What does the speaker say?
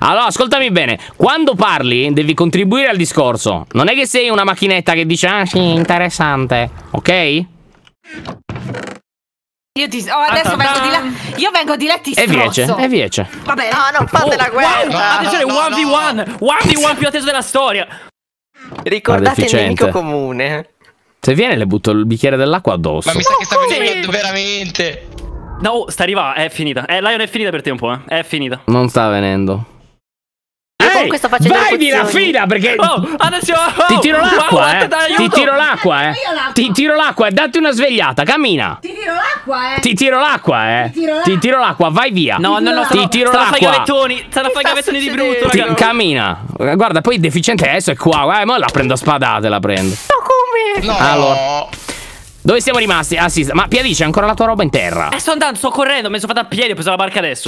Allora, ascoltami bene. Quando parli, devi contribuire al discorso. Non è che sei una macchinetta che dice, ah sì, interessante. Ok? Io ti. Oh, adesso vengo di là. Io vengo di là e ti E viece, strozzo. e viece. Va bene. No, non fate la guerra. Wow, attenzione, no, 1v1 1v1 più atteso della storia Ricordate il deficiente. nemico comune. Se viene, le butto il bicchiere dell'acqua addosso. Ma mi sa che sta venendo veramente. No, oh, sta arrivando, è finita eh, Lion è finita per te un po', eh È finita Non sta venendo. Io comunque sto facendo vai di la fila perché Oh, adesso oh, ti tiro wow, l'acqua, eh. dai, Ti aiuto. tiro l'acqua, eh. Ti tiro l'acqua, eh. Datti una svegliata, cammina. Ti tiro l'acqua, eh. Ti tiro l'acqua, eh. Ti tiro l'acqua. Ti vai via. No, no, no, Ti tiro l'acqua. gavettoni Stanno a fare i sta gavettoni di brutto, Ti- cammina. Guarda, poi il deficiente adesso è qua. Eh, mo la prendo a spadate, la prendo. Ma come? No. Allora. Dove siamo rimasti? Ah, sì, ma Piadice, ancora la tua roba in terra. Eh, sto andando, sto correndo, mi sono fatto a piedi, ho preso la barca adesso